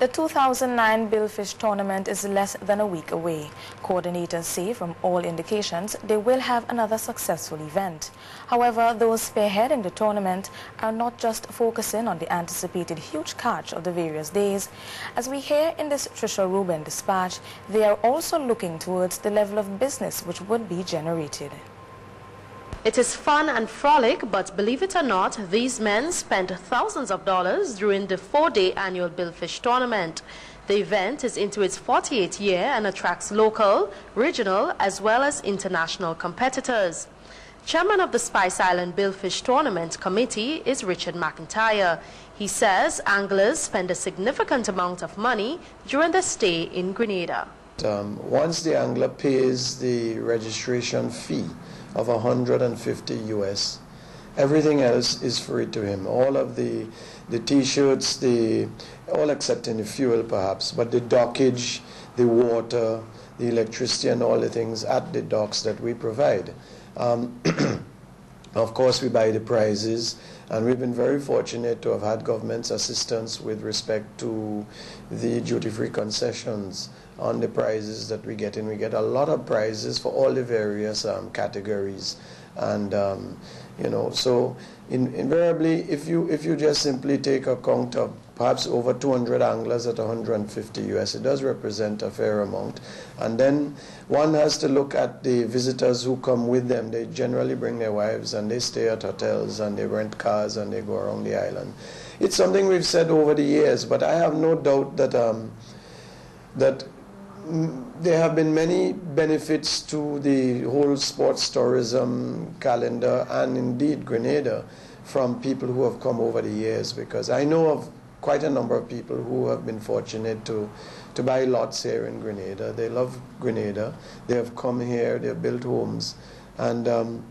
The 2009 Billfish tournament is less than a week away. Coordinators say from all indications they will have another successful event. However, those spearheading the tournament are not just focusing on the anticipated huge catch of the various days. As we hear in this Trisha Rubin dispatch, they are also looking towards the level of business which would be generated. It is fun and frolic, but believe it or not, these men spent thousands of dollars during the four-day annual Billfish tournament. The event is into its 48th year and attracts local, regional, as well as international competitors. Chairman of the Spice Island Billfish Tournament Committee is Richard McIntyre. He says anglers spend a significant amount of money during their stay in Grenada. Um, once the angler pays the registration fee, of 150 US. Everything else is free to him. All of the the t-shirts, the all excepting the fuel perhaps, but the dockage, the water, the electricity, and all the things at the docks that we provide. Um, of course, we buy the prizes, and we've been very fortunate to have had government's assistance with respect to the duty-free concessions on the prizes that we get, and we get a lot of prizes for all the various um, categories, and um, you know, so in, invariably, if you if you just simply take account of perhaps over 200 anglers at 150 US, it does represent a fair amount, and then one has to look at the visitors who come with them. They generally bring their wives, and they stay at hotels, and they rent cars, and they go around the island. It's something we've said over the years, but I have no doubt that um, that there have been many benefits to the whole sports tourism calendar and indeed Grenada from people who have come over the years because I know of quite a number of people who have been fortunate to, to buy lots here in Grenada. They love Grenada. They have come here, they've built homes, and um,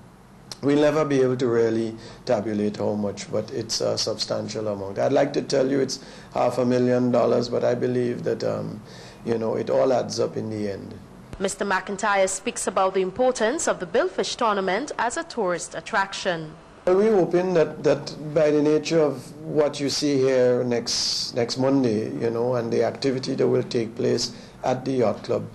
we'll never be able to really tabulate how much, but it's a substantial amount. I'd like to tell you it's half a million dollars, but I believe that um, you know, it all adds up in the end. Mr. McIntyre speaks about the importance of the Billfish tournament as a tourist attraction. Well, we're hoping that, that by the nature of what you see here next, next Monday, you know, and the activity that will take place at the yacht club,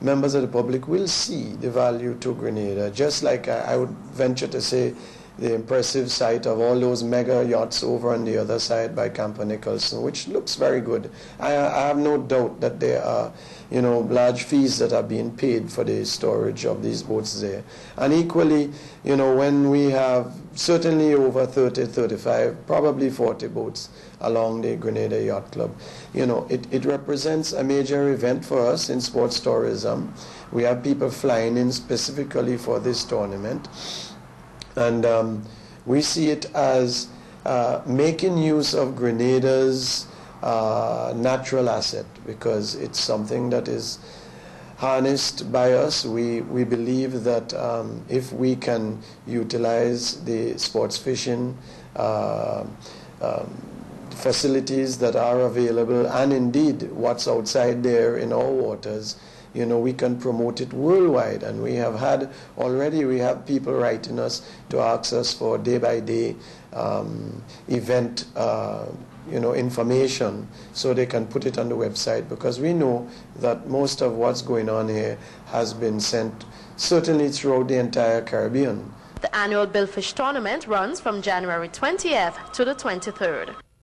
members of the public will see the value to Grenada, just like I, I would venture to say the impressive sight of all those mega yachts over on the other side by Camper Nicholson, which looks very good. I, I, have no doubt that there are, you know, large fees that are being paid for the storage of these boats there. And equally, you know, when we have certainly over 30, 35, probably 40 boats along the Grenada Yacht Club, you know, it, it represents a major event for us in sports tourism. We have people flying in specifically for this tournament. And um, we see it as uh, making use of Grenada's uh, natural asset because it's something that is harnessed by us. We, we believe that um, if we can utilize the sports fishing uh, um, facilities that are available and indeed what's outside there in our waters, you know, we can promote it worldwide. And we have had already, we have people writing us to ask us for day by day um, event, uh, you know, information so they can put it on the website because we know that most of what's going on here has been sent certainly throughout the entire Caribbean. The annual Billfish tournament runs from January 20th to the 23rd.